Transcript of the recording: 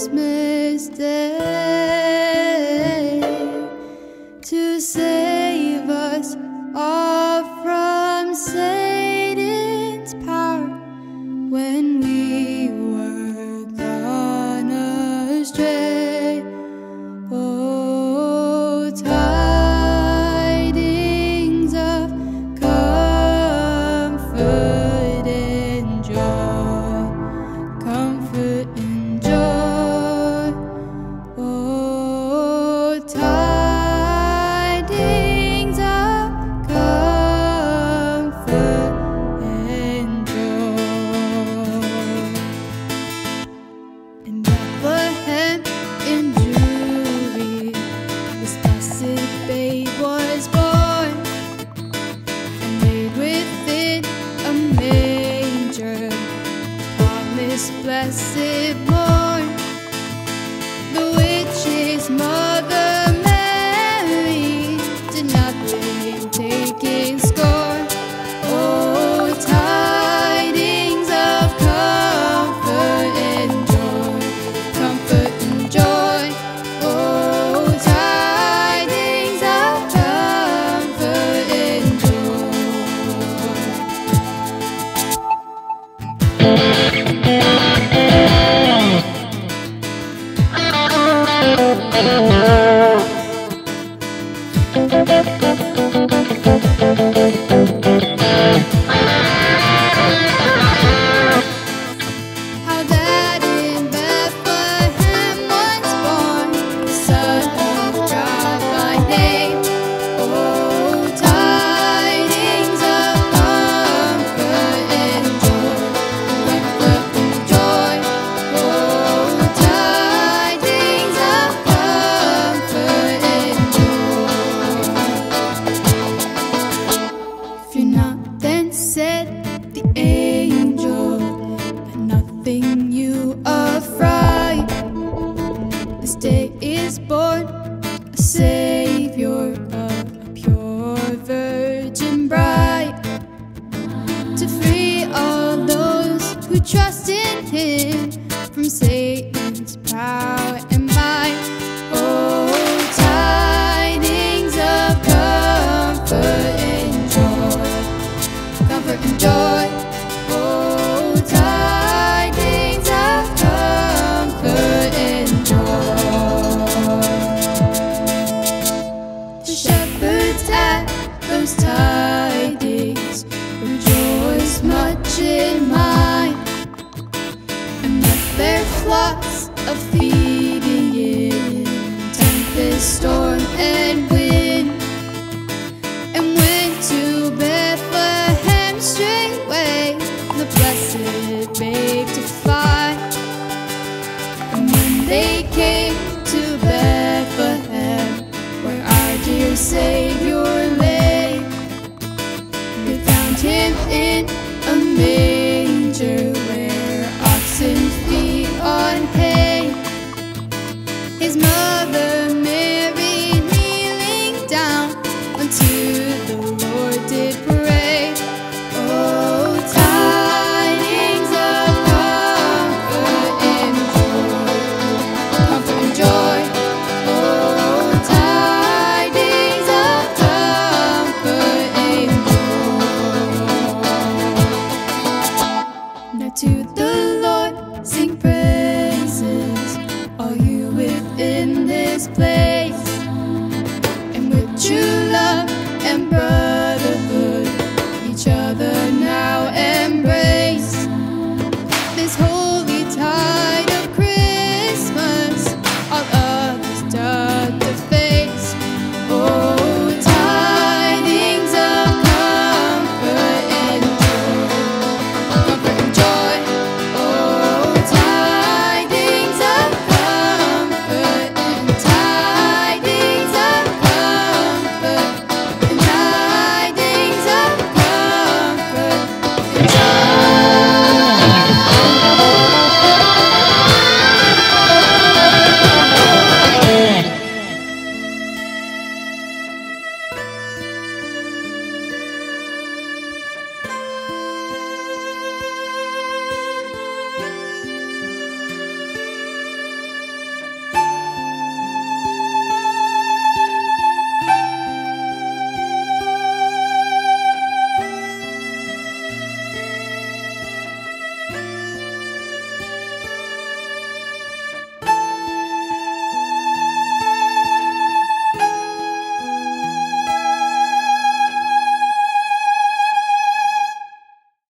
Christmas Day to save us all from Satan's power when we were gone astray. Oh, tidings of comfort. Trust in him from Satan's power and by oh tidings of comfort and joy, comfort and joy. Oh, tidings of comfort and joy. The shepherds at those times this place.